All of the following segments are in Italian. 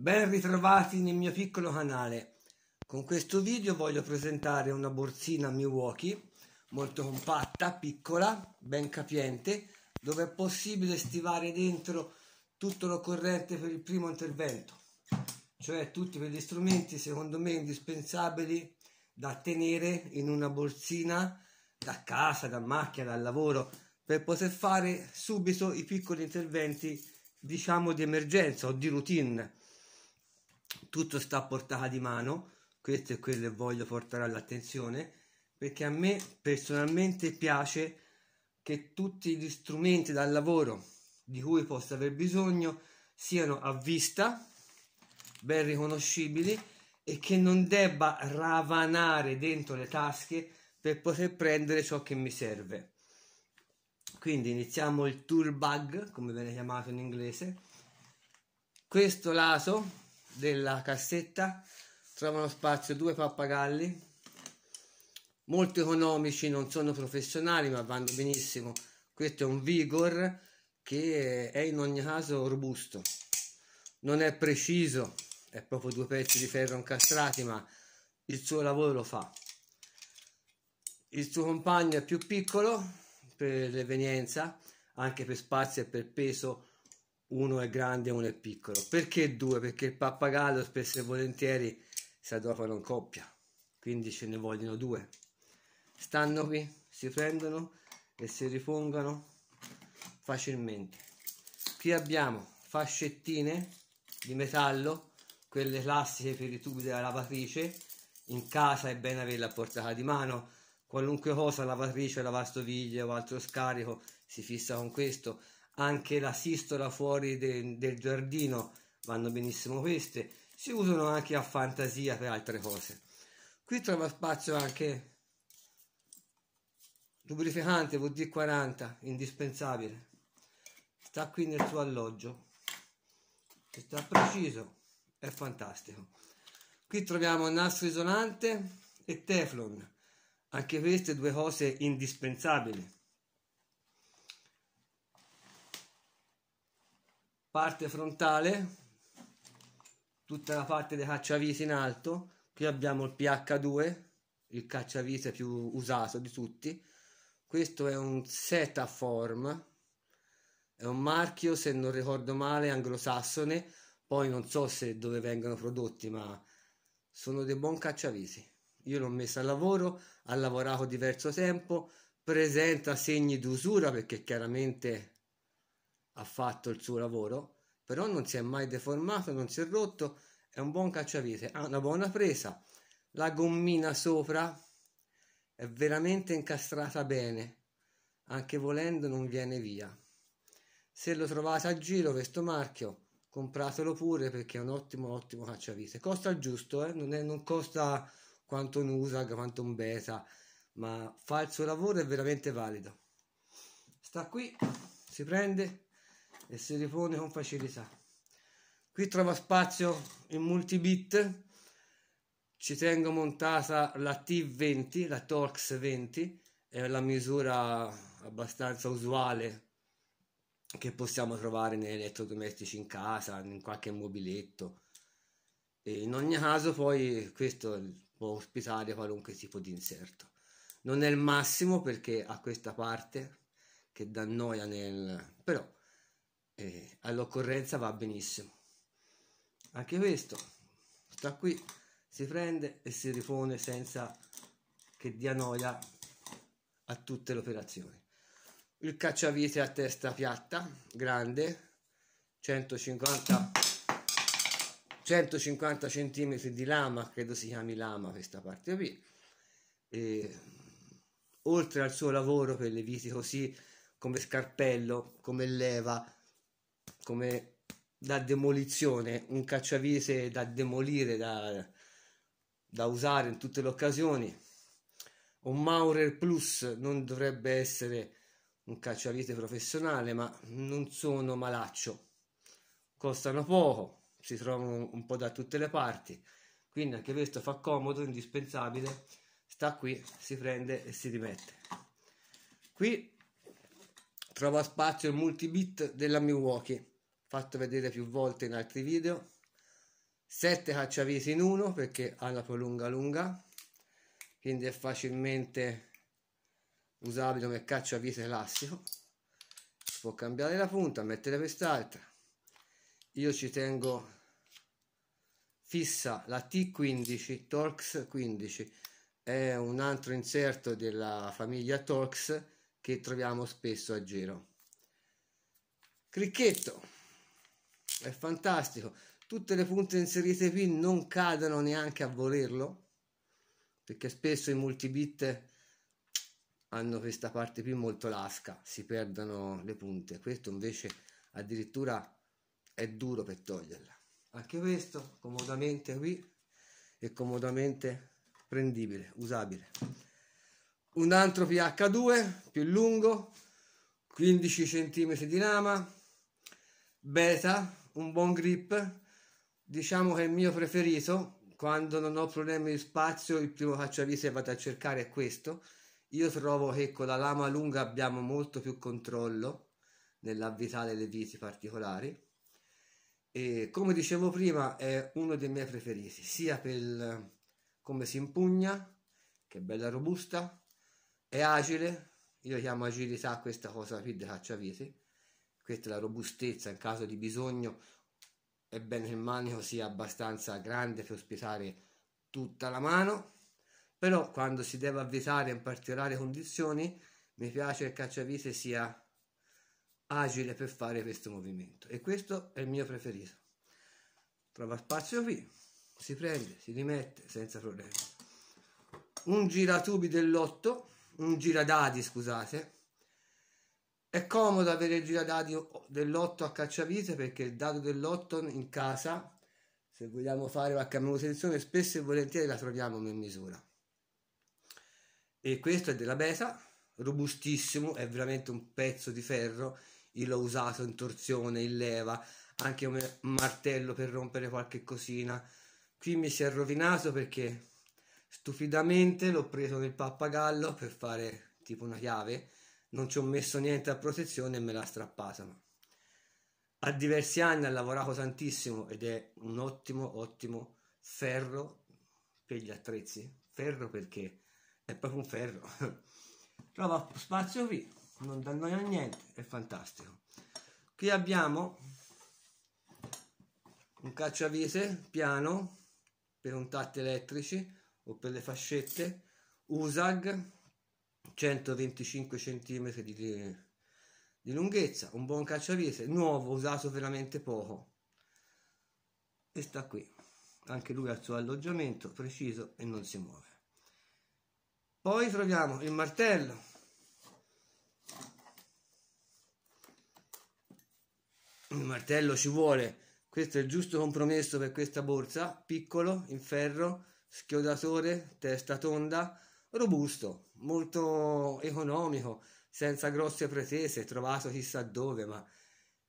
Ben ritrovati nel mio piccolo canale. Con questo video voglio presentare una borsina Milwaukee molto compatta, piccola, ben capiente, dove è possibile stivare dentro tutto l'occorrente per il primo intervento, cioè tutti quegli strumenti secondo me indispensabili da tenere in una borsina da casa, da macchina, dal lavoro, per poter fare subito i piccoli interventi diciamo di emergenza o di routine tutto sta a portata di mano, questo è quello che voglio portare all'attenzione, perché a me personalmente piace che tutti gli strumenti dal lavoro di cui posso aver bisogno siano a vista, ben riconoscibili e che non debba ravanare dentro le tasche per poter prendere ciò che mi serve. Quindi iniziamo il tool bag, come viene chiamato in inglese. Questo lato della cassetta trovano spazio due pappagalli molto economici non sono professionali ma vanno benissimo. Questo è un Vigor che è in ogni caso robusto. Non è preciso è proprio due pezzi di ferro incastrati ma il suo lavoro lo fa. Il suo compagno è più piccolo per l'evenienza anche per spazio e per peso uno è grande e uno è piccolo. Perché due? Perché il pappagallo spesso e volentieri si adopera in coppia, quindi ce ne vogliono due. Stanno qui, si prendono e si ripongono facilmente. Qui abbiamo fascettine di metallo, quelle classiche per i tubi della lavatrice. In casa è bene averla a portata di mano, qualunque cosa, lavatrice, lavastoviglie o altro scarico, si fissa con questo anche la sistola fuori de, del giardino vanno benissimo queste si usano anche a fantasia per altre cose. Qui trova spazio anche lubrificante VD40 indispensabile. Sta qui nel suo alloggio sta preciso è fantastico. Qui troviamo nastro isolante e teflon anche queste due cose indispensabili parte frontale tutta la parte dei cacciaviti in alto qui abbiamo il PH2 il cacciavite più usato di tutti. Questo è un Setaform è un marchio se non ricordo male anglosassone. Poi non so se dove vengono prodotti ma sono dei buon cacciaviti io l'ho messo al lavoro ha lavorato diverso tempo presenta segni d'usura perché chiaramente ha fatto il suo lavoro, però non si è mai deformato, non si è rotto, è un buon cacciavite, ha una buona presa, la gommina sopra è veramente incastrata bene, anche volendo non viene via. Se lo trovate a giro questo marchio, compratelo pure perché è un ottimo ottimo cacciavite. Costa il giusto, eh? non, è, non costa quanto un Usag, quanto un Beta, ma fa il suo lavoro è veramente valido. Sta qui, si prende, e si ripone con facilità. Qui trova spazio il multibit, ci tengo montata la T20, la Torx 20, è la misura abbastanza usuale che possiamo trovare negli elettrodomestici in casa, in qualche mobiletto. E in ogni caso poi questo può ospitare qualunque tipo di inserto. Non è il massimo perché ha questa parte che dà noia nel... però eh, all'occorrenza va benissimo. Anche questo sta qui si prende e si ripone senza che dia noia a tutte le operazioni. Il cacciavite a testa piatta grande 150 150 cm di lama credo si chiami lama questa parte qui. E, oltre al suo lavoro per le viti così come scarpello come leva come da demolizione, un cacciavite da demolire, da, da usare in tutte le occasioni. Un Maurer Plus non dovrebbe essere un cacciavite professionale, ma non sono malaccio. Costano poco, si trovano un po' da tutte le parti, quindi anche questo fa comodo, indispensabile. Sta qui, si prende e si rimette. Qui trova spazio il multibit della Milwaukee fatto vedere più volte in altri video. 7 cacciaviti in uno perché ha la prolunga lunga quindi è facilmente usabile come cacciavite classico. Si può cambiare la punta mettere quest'altra. Io ci tengo fissa la T15 Torx 15 è un altro inserto della famiglia Torx che troviamo spesso a giro. Cricchetto. È fantastico. Tutte le punte inserite qui non cadono neanche a volerlo perché spesso i multibit hanno questa parte qui molto lasca si perdono le punte. Questo invece addirittura è duro per toglierla. Anche questo comodamente qui e comodamente prendibile usabile un altro ph2 più lungo 15 cm di lama beta un buon grip. Diciamo che il mio preferito. Quando non ho problemi di spazio il primo cacciavite che vado a cercare è questo. Io trovo che con la lama lunga abbiamo molto più controllo nell'avvitare le viti particolari. E come dicevo prima è uno dei miei preferiti sia per come si impugna che è bella robusta è agile? Io chiamo agilità questa cosa qui dei cacciaviti questa è la robustezza in caso di bisogno. È bene che il manico sia abbastanza grande per ospitare tutta la mano. Però quando si deve avvitare in particolari condizioni mi piace che il cacciavite sia agile per fare questo movimento. E questo è il mio preferito. Trova spazio qui si prende si rimette senza problemi. Un giratubi dell'otto un giradadi scusate. È comodo avere il giradadi dell'otto a cacciavite perché il dado dell'otto in casa se vogliamo fare qualche manutenzione spesso e volentieri la troviamo in misura. E questo è della beta robustissimo è veramente un pezzo di ferro. Io l'ho usato in torsione, in leva, anche come martello per rompere qualche cosina. Qui mi si è rovinato perché stupidamente l'ho preso nel pappagallo per fare tipo una chiave, non ci ho messo niente a protezione e me l'ha strappata. A diversi anni ha lavorato tantissimo ed è un ottimo, ottimo ferro per gli attrezzi. Ferro perché è proprio un ferro. Trova spazio qui non dà noia a niente, è fantastico. Qui abbiamo un cacciavite piano per contatti elettrici o per le fascette, USAG 125 cm di, di lunghezza, un buon cacciavite, nuovo, usato veramente poco. E sta qui, anche lui ha il suo alloggiamento preciso e non si muove. Poi troviamo il martello il martello ci vuole questo è il giusto compromesso per questa borsa piccolo in ferro schiodatore testa tonda robusto molto economico senza grosse pretese trovato chissà dove ma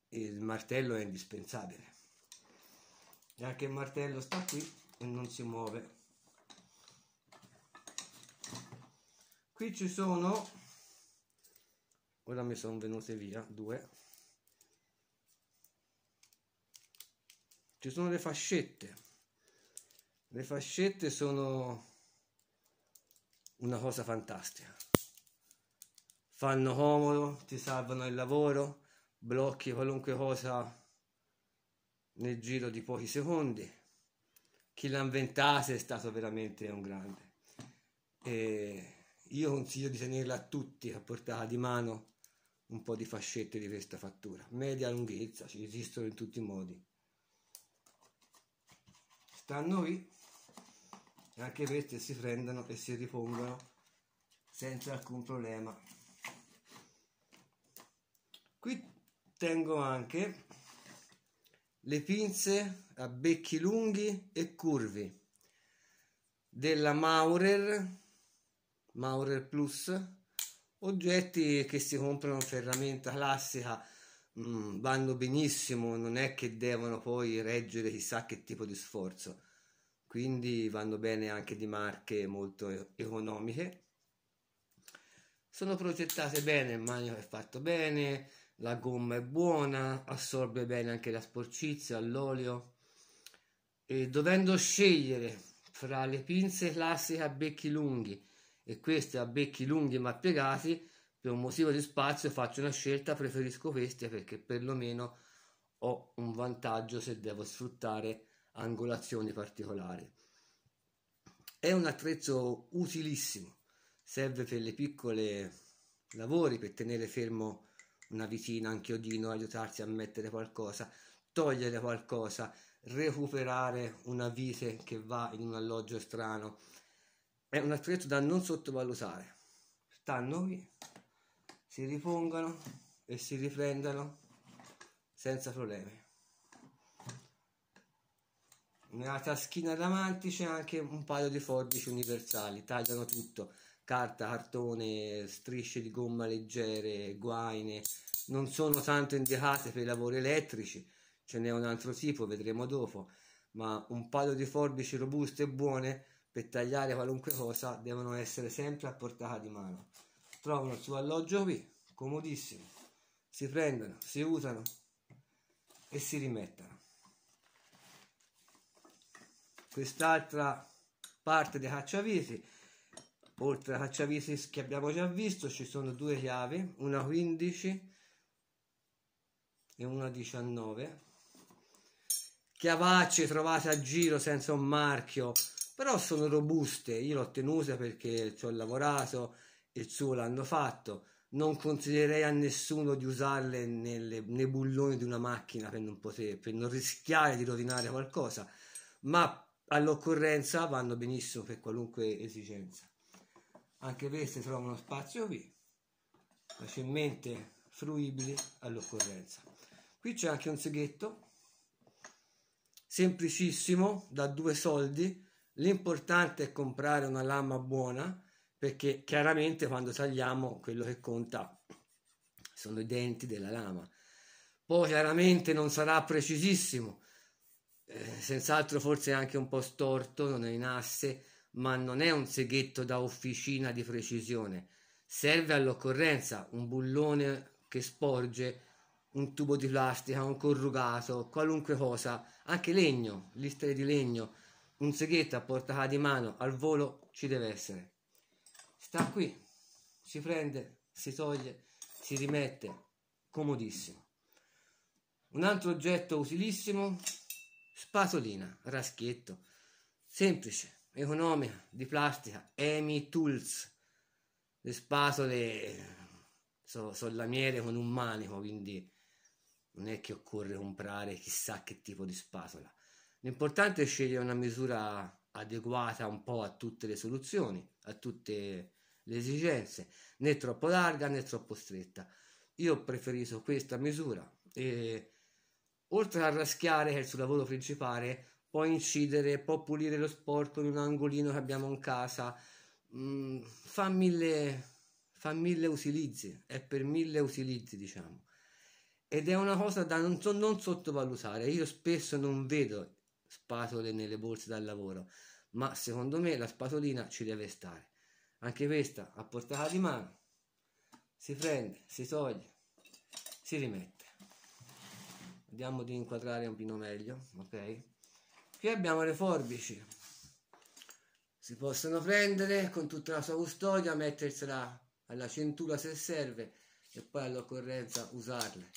il martello è indispensabile. E anche il martello sta qui e non si muove. Qui ci sono ora mi sono venute via due. Ci sono le fascette le fascette sono una cosa fantastica. Fanno comodo ti salvano il lavoro blocchi qualunque cosa nel giro di pochi secondi. Chi l'ha inventata è stato veramente un grande. E io consiglio di tenerla a tutti a portata di mano un po' di fascette di questa fattura. Media lunghezza ci esistono in tutti i modi. Stanno qui anche queste si prendono e si ripongono senza alcun problema. Qui tengo anche le pinze a becchi lunghi e curvi della Maurer Maurer Plus oggetti che si comprano ferramenta classica mm, vanno benissimo, non è che devono poi reggere chissà che tipo di sforzo, quindi vanno bene anche di marche molto economiche. Sono progettate bene, il manico è fatto bene, la gomma è buona, assorbe bene anche la sporcizia, l'olio e dovendo scegliere fra le pinze classiche a becchi lunghi e queste a becchi lunghi ma piegati, per un motivo di spazio faccio una scelta, preferisco queste perché perlomeno ho un vantaggio se devo sfruttare angolazioni particolari. È un attrezzo utilissimo, serve per le piccole lavori, per tenere fermo una vitina, un chiodino, aiutarsi a mettere qualcosa, togliere qualcosa, recuperare una vite che va in un alloggio strano. È un attrezzo da non sottovalutare. Stanno qui, si ripongono e si riprendono senza problemi. Nella taschina davanti c'è anche un paio di forbici universali, tagliano tutto, carta, cartone, strisce di gomma leggere, guaine, non sono tanto indicate per i lavori elettrici, ce n'è un altro tipo, vedremo dopo, ma un paio di forbici robuste e buone per tagliare qualunque cosa devono essere sempre a portata di mano. Trovano il suo alloggio qui, comodissimo, si prendono, si usano e si rimettono. Quest'altra parte dei cacciaviti, oltre ai cacciaviti che abbiamo già visto, ci sono due chiavi, una 15 e una 19 chiavacce trovate a giro senza un marchio, però sono robuste, io l'ho tenuta perché ci ho lavorato, il suo l'hanno fatto, non consiglierei a nessuno di usarle nelle, nei bulloni di una macchina per non, poter, per non rischiare di rovinare qualcosa, ma all'occorrenza vanno benissimo per qualunque esigenza. Anche queste trovano spazio qui, facilmente fruibili all'occorrenza. Qui c'è anche un seghetto semplicissimo da due soldi l'importante è comprare una lama buona perché chiaramente quando tagliamo quello che conta sono i denti della lama poi chiaramente non sarà precisissimo eh, senz'altro forse anche un po' storto non è in asse ma non è un seghetto da officina di precisione serve all'occorrenza un bullone che sporge un tubo di plastica, un corrugato, qualunque cosa, anche legno, listere di legno, un seghetto a portata di mano, al volo ci deve essere. Sta qui, si prende, si toglie, si rimette, comodissimo. Un altro oggetto utilissimo, spatolina, raschietto, semplice, economica, di plastica, Emi Tools. Le spatole sono so lamiere con un manico, quindi non è che occorre comprare chissà che tipo di spatola. L'importante è scegliere una misura adeguata un po' a tutte le soluzioni, a tutte le esigenze, né troppo larga né troppo stretta. Io ho preferito questa misura e oltre a raschiare che è il suo lavoro principale, può incidere, può pulire lo sporco in un angolino che abbiamo in casa, mm, fa, mille, fa mille utilizzi, è per mille utilizzi diciamo ed è una cosa da non, non sottovalutare. Io spesso non vedo spatole nelle borse da lavoro, ma secondo me la spatolina ci deve stare. Anche questa a portata di mano si prende, si toglie, si rimette. Vediamo di inquadrare un pino meglio, ok? Qui abbiamo le forbici. Si possono prendere con tutta la sua custodia, mettersela alla cintura se serve e poi all'occorrenza usarle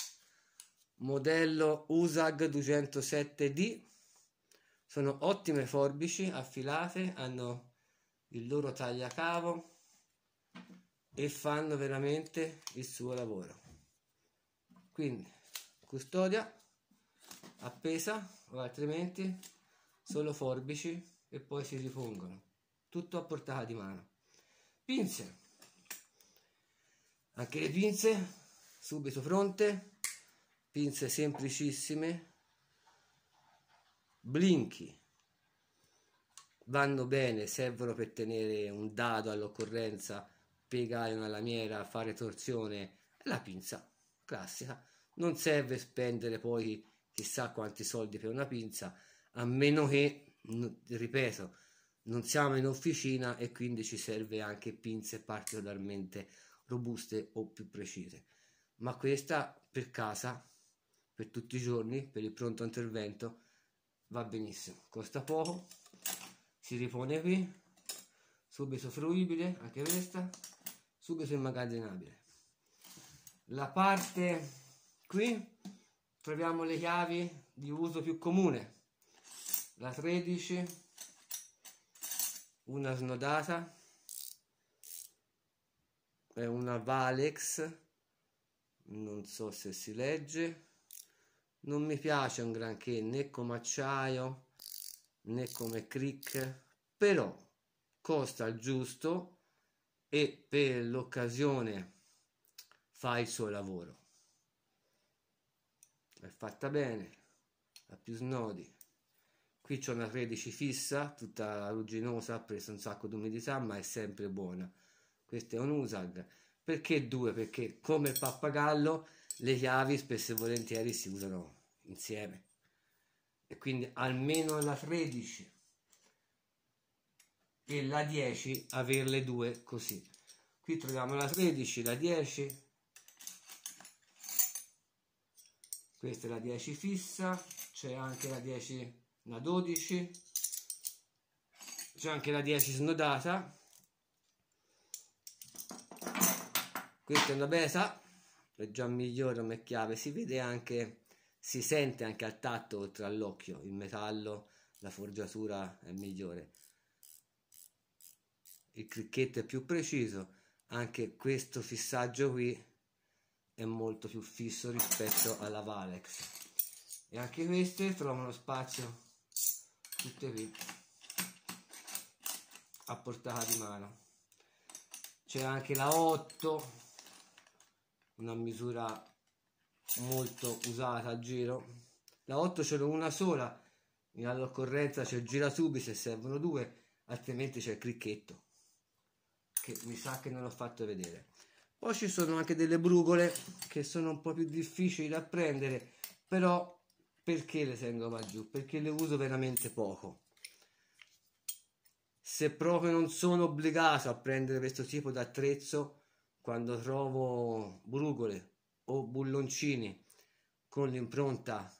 modello USAG 207D sono ottime forbici affilate hanno il loro tagliacavo e fanno veramente il suo lavoro quindi custodia appesa o altrimenti solo forbici e poi si ripongono tutto a portata di mano. Pinze anche le pinze subito pronte pinze semplicissime. Blinchi. Vanno bene servono per tenere un dado all'occorrenza piegare una lamiera fare torsione. La pinza classica. Non serve spendere poi chissà quanti soldi per una pinza a meno che ripeto non siamo in officina e quindi ci serve anche pinze particolarmente robuste o più precise. Ma questa per casa per tutti i giorni, per il pronto intervento, va benissimo. Costa poco si ripone qui subito fruibile anche questa subito immagazzinabile la parte qui troviamo le chiavi di uso più comune. La 13 una snodata è una Valex non so se si legge non mi piace un granché né come acciaio né come crick però costa il giusto e per l'occasione fa il suo lavoro è fatta bene ha più snodi. Qui c'è una 13 fissa tutta rugginosa ha preso un sacco di umidità ma è sempre buona. Questo è un usag. Perché due? perché come il pappagallo le chiavi spesso e volentieri si usano insieme. E quindi almeno la 13 e la 10 averle due così. Qui troviamo la 13 la 10 questa è la 10 fissa c'è anche la 10 la 12 c'è anche la 10 snodata. Questa è una beta è già migliore come chiave si vede anche si sente anche al tatto oltre all'occhio il metallo la forgiatura è migliore. Il cricchetto è più preciso anche questo fissaggio qui è molto più fisso rispetto alla Valex. E anche queste trovano spazio tutte qui a portata di mano. C'è anche la 8 una misura molto usata a giro. La 8 ce l'ho una sola all'occorrenza c'è il giratubi se servono due altrimenti c'è il cricchetto che mi sa che non ho fatto vedere poi ci sono anche delle brugole che sono un po' più difficili da prendere però perché le tengo qua giù? perché le uso veramente poco se proprio non sono obbligato a prendere questo tipo di attrezzo quando trovo brugole o bulloncini con l'impronta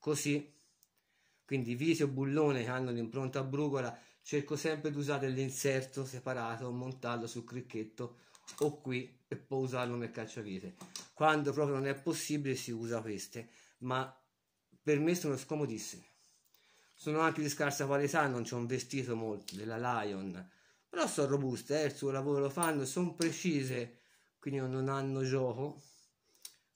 così quindi viti o bullone che hanno l'impronta a brugola cerco sempre di usare l'inserto separato montarlo sul cricchetto o qui e poi usarlo nel cacciavite quando proprio non è possibile si usa queste ma per me sono scomodissime. Sono anche di scarsa qualità non c'è un vestito molto della Lion però sono robuste eh, il suo lavoro lo fanno sono precise quindi non hanno gioco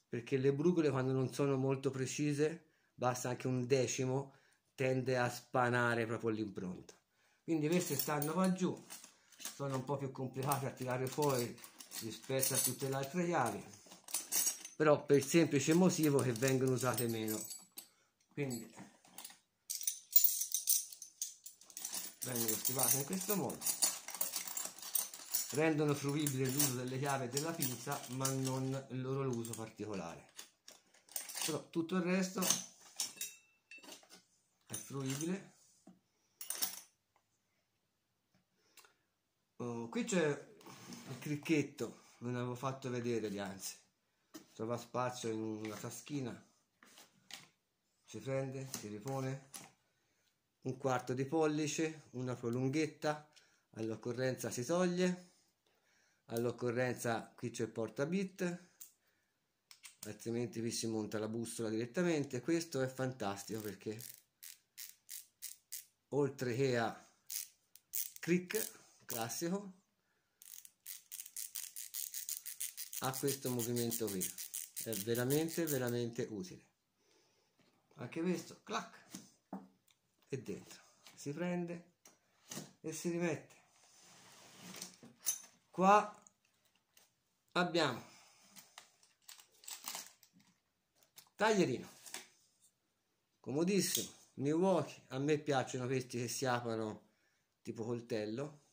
perché le brugole quando non sono molto precise basta anche un decimo tende a spanare proprio l'impronta. Quindi queste stanno qua giù sono un po' più complicate a tirare fuori rispetto a tutte le altre chiavi però per il semplice motivo che vengono usate meno. Quindi vengono stivate in questo modo. Rendono fruibile l'uso delle chiavi della pinza ma non il loro uso particolare. Però tutto il resto è fruibile Oh, qui c'è il cricchetto, non avevo fatto vedere anzi. Trova spazio in una taschina, si prende, si ripone, un quarto di pollice, una prolunghetta, all'occorrenza si toglie, all'occorrenza qui c'è il portabit, altrimenti qui si monta la bussola direttamente. Questo è fantastico perché oltre che a crick classico. Ha questo movimento qui. È veramente veramente utile. Anche questo clac e dentro. Si prende e si rimette. Qua abbiamo taglierino. Comodissimo. Milwaukee a me piacciono questi che si aprono tipo coltello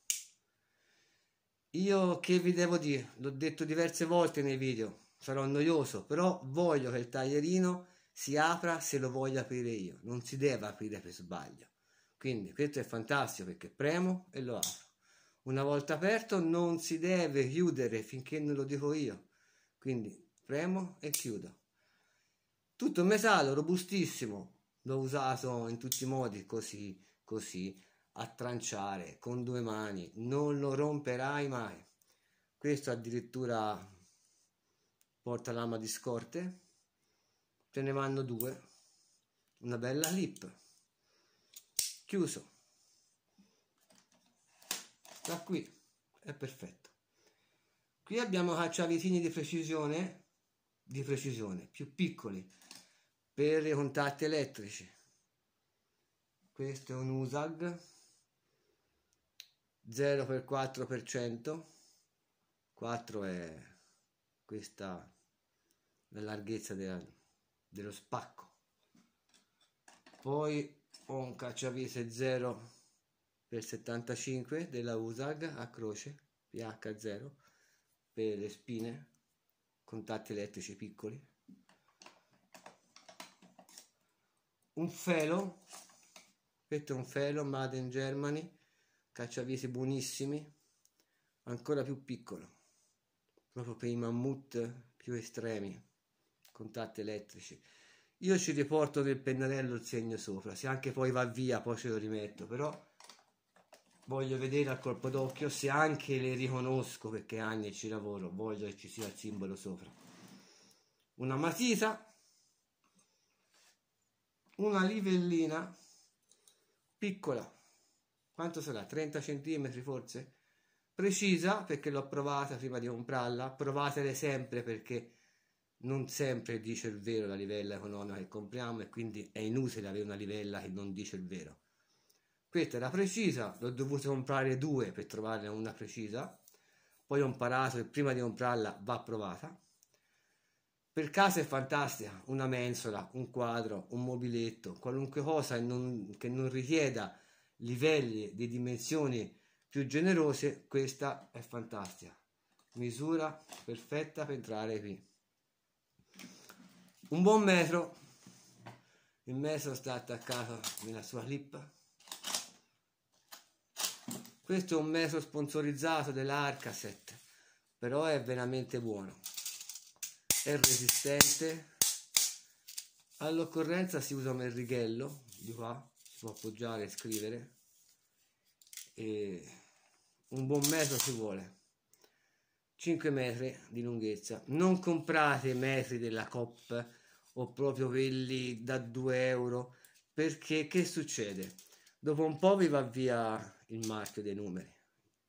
io che vi devo dire, l'ho detto diverse volte nei video, sarò noioso, però voglio che il taglierino si apra se lo voglio aprire io, non si deve aprire per sbaglio. Quindi questo è fantastico perché premo e lo apro. Una volta aperto non si deve chiudere finché non lo dico io. Quindi premo e chiudo. Tutto metallo, robustissimo, l'ho usato in tutti i modi così così a tranciare con due mani. Non lo romperai mai. Questo addirittura porta lama di scorte. Te ne vanno due. Una bella lip. Chiuso. Da qui è perfetto. Qui abbiamo cacciavitini di precisione di precisione più piccoli per i contatti elettrici. Questo è un USAG 0 per 4 per 100 4 è questa la larghezza della, dello spacco. Poi ho un cacciavite 0 per 75 della USAG a croce PH0 per le spine contatti elettrici piccoli. Un felo questo è un felo made in Germany cacciavite buonissimi ancora più piccolo proprio per i mammut più estremi contatti elettrici. Io ci riporto del pennarello il segno sopra se anche poi va via poi ce lo rimetto però voglio vedere al colpo d'occhio se anche le riconosco perché anni ci lavoro voglio che ci sia il simbolo sopra. Una matita una livellina piccola quanto sarà? 30 cm forse? Precisa perché l'ho provata prima di comprarla. Provatele sempre perché non sempre dice il vero la livella economica che compriamo e quindi è inutile avere una livella che non dice il vero. Questa era precisa, l'ho dovuto comprare due per trovarne una precisa, poi ho imparato che prima di comprarla va provata. Per casa è fantastica, una mensola, un quadro, un mobiletto, qualunque cosa non, che non richieda livelli di dimensioni più generose, questa è fantastica. Misura perfetta per entrare qui. Un buon metro, il metro sta attaccato nella sua clip questo è un metro sponsorizzato dell'Arcaset, però è veramente buono. È resistente. All'occorrenza si usa un righello, di qua, si può appoggiare e scrivere. E un buon metro ci vuole. 5 metri di lunghezza. Non comprate metri della COP o proprio quelli da 2 euro perché che succede? Dopo un po' vi va via il marchio dei numeri,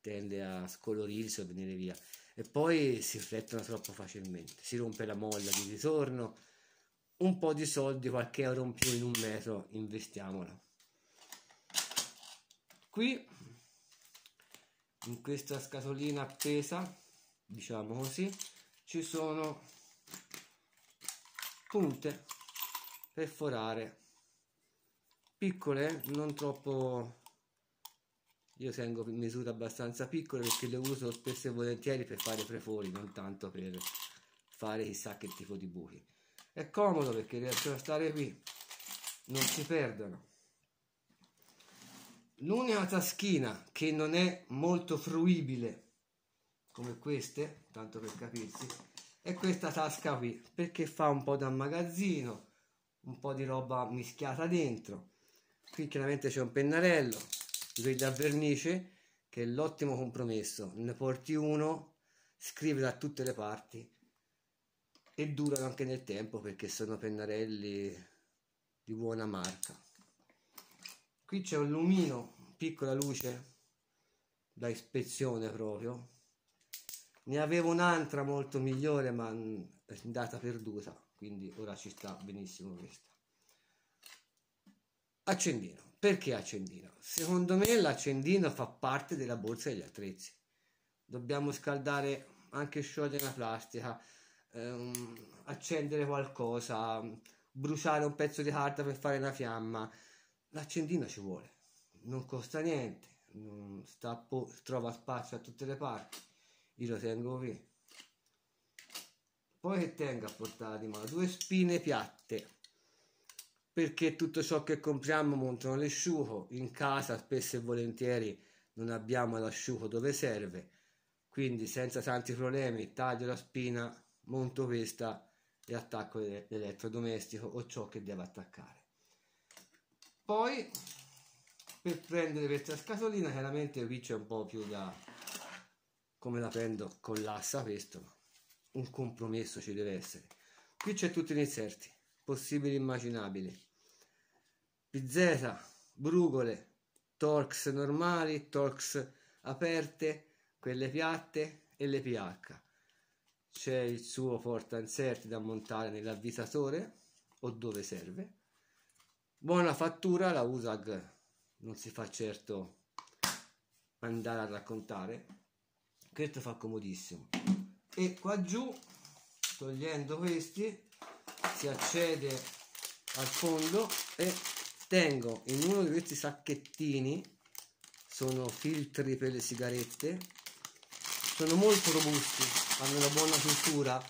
tende a scolorirsi o venire via e poi si riflettono troppo facilmente, si rompe la molla di ritorno, un po' di soldi, qualche euro in più in un metro, investiamolo. Qui, in questa scatolina appesa, diciamo così, ci sono punte per forare piccole, non troppo io tengo misure abbastanza piccole perché le uso spesso e volentieri per fare prefori, non tanto per fare chissà che tipo di buchi. È comodo perché riescono a stare qui, non si perdono. L'unica taschina che non è molto fruibile come queste, tanto per capirsi, è questa tasca qui, perché fa un po' da magazzino, un po' di roba mischiata dentro. Qui chiaramente c'è un pennarello, griglia a vernice che è l'ottimo compromesso ne porti uno scrive da tutte le parti e durano anche nel tempo perché sono pennarelli di buona marca qui c'è un lumino piccola luce da ispezione proprio ne avevo un'altra molto migliore ma è andata perduta quindi ora ci sta benissimo questa accendino perché accendino? Secondo me l'accendino fa parte della borsa degli attrezzi. Dobbiamo scaldare anche sciogliere una plastica, ehm, accendere qualcosa, bruciare un pezzo di carta per fare una fiamma. L'accendino ci vuole, non costa niente, sta trova spazio a tutte le parti. Io lo tengo qui. Poi che tengo a portata di mano? Due spine piatte perché tutto ciò che compriamo montano l'asciugo in casa spesso e volentieri non abbiamo l'asciugo dove serve quindi senza tanti problemi taglio la spina monto questa e attacco l'elettrodomestico o ciò che deve attaccare poi per prendere questa scatolina chiaramente qui c'è un po' più da come la prendo con l'assa questo un compromesso ci deve essere. Qui c'è tutti gli inserti possibili immaginabili. PZ, brugole Torx normali Torx aperte quelle piatte e le pH. C'è il suo porta inserti da montare nell'avvisatore o dove serve buona fattura la USAG. Non si fa certo andare a raccontare. Questo fa comodissimo. E qua giù togliendo questi si accede al fondo e tengo in uno di questi sacchettini sono filtri per le sigarette sono molto robusti hanno una buona cultura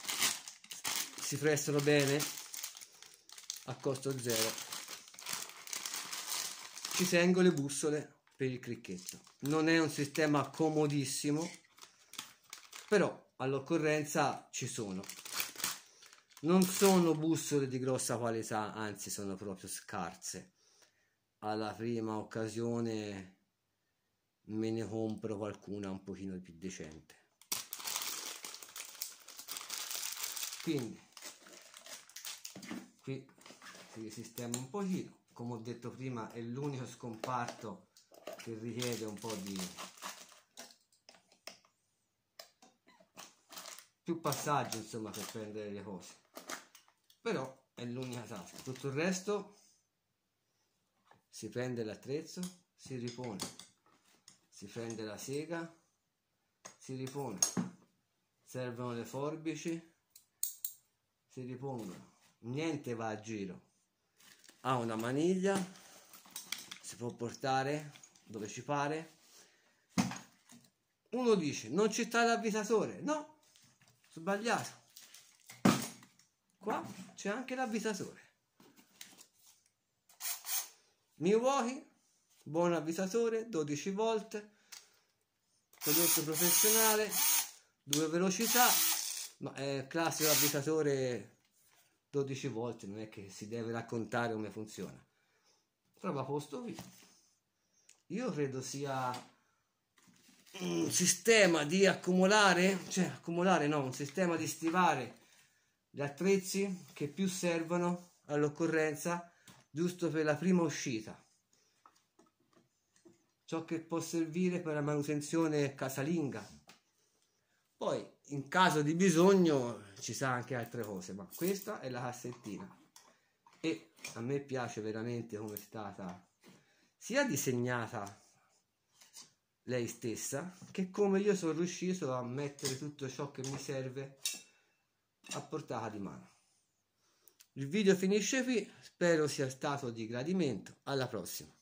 si prestano bene a costo zero ci tengo le bussole per il cricchetto. Non è un sistema comodissimo però all'occorrenza ci sono. Non sono bussole di grossa qualità anzi sono proprio scarse. Alla prima occasione me ne compro qualcuna un pochino più decente. Quindi qui si sistema un pochino come ho detto prima è l'unico scomparto che richiede un po' di più passaggio insomma per prendere le cose. Però è l'unica tasca. Tutto il resto si prende l'attrezzo si ripone. Si prende la sega si ripone. Servono le forbici si ripongono. Niente va a giro ha una maniglia si può portare dove ci pare. Uno dice non ci sta l'avvisatore. No sbagliato. Qua c'è anche l'avvisatore. Milwaukee buon avvisatore 12 volt prodotto professionale due velocità ma è classico avvisatore 12 volte, non è che si deve raccontare come funziona. Trova posto qui. Io credo sia un sistema di accumulare, cioè accumulare no, un sistema di stivare gli attrezzi che più servono all'occorrenza giusto per la prima uscita. Ciò che può servire per la manutenzione casalinga. Poi in caso di bisogno ci sa anche altre cose ma questa è la cassettina. E a me piace veramente come è stata sia disegnata lei stessa che come io sono riuscito a mettere tutto ciò che mi serve a portata di mano. Il video finisce qui spero sia stato di gradimento. Alla prossima